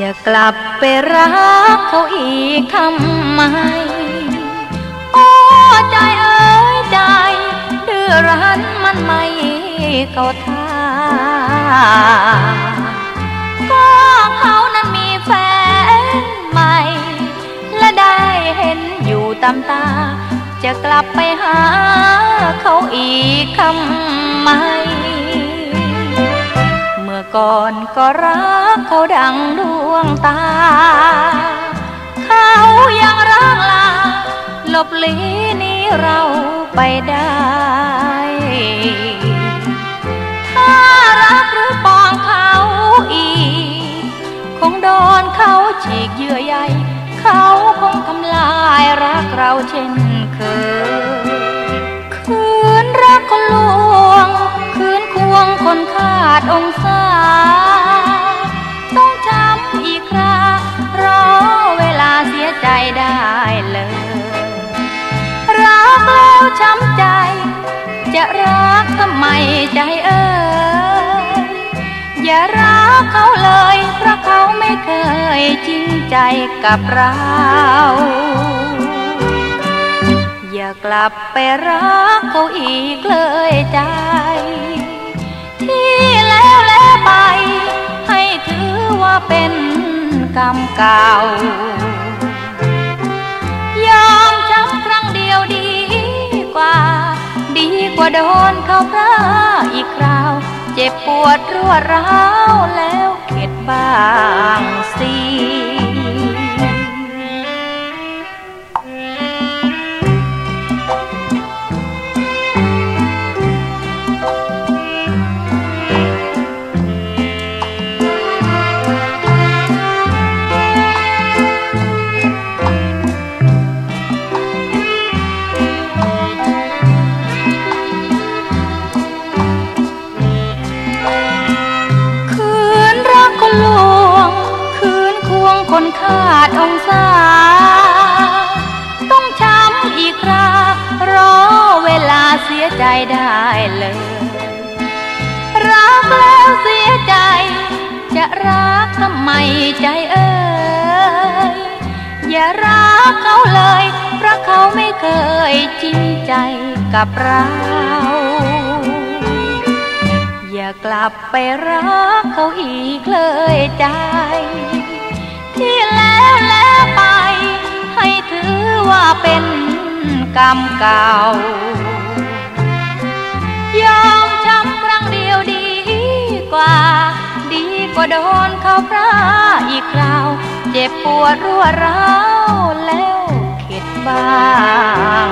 จะกลับไปรักเขาอีกทำไม โอ้ใจเอ้ยใจดื้อรั้นมันไม่เข้าท่า ก็เขานั้นมีแฟนใหม่ และได้เห็นอยู่ตามตา จะกลับไปหาเขาอีกทำ ก่อนก็รักเขาดังดวงตา เขายังร่างลาหลบลีนี้เราไปได้ ถ้ารักหรือปองเขาอีก คงโดนเขาฉีกเยื่อใยเขาคงทำลายรักเราเช่นเคย คืนรักคนลวง คืนควงคนขาดอง ช้ำใจ จะรักทำไมใจเอ่ยอย่ารักเขาเลย เพราะเขาไม่เคยจริงใจกับเรา อย่ากลับไปรักเขาอีกเลยใจ ที่แล้วแล้วไป ให้ถือว่าเป็นกรรมเก่า กว่าโดนเขาพระอีกคราว เจ็บปวดรัวร้าวแล้วเข็ดบ้างสิ ขาดองศา ต้องช้ำอีกครารอเวลาเสียใจได้เลย รักแล้วเสียใจ จะรักทำไมใจเอ่ยอย่ารักเขาเลย เพราะเขาไม่เคยจริงใจกับเราอย่ากลับไปรักเขาอีกเลยใจ ที่แล้วแล้วไป ให้ถือว่าเป็นกรรมเก่ายอมจำครั้งเดียวดีกว่า ดีกว่าโดนเขาพระอีกคราว เจ็บปวดรัวร้าวแล้วเข็ดบ้าง